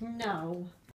No.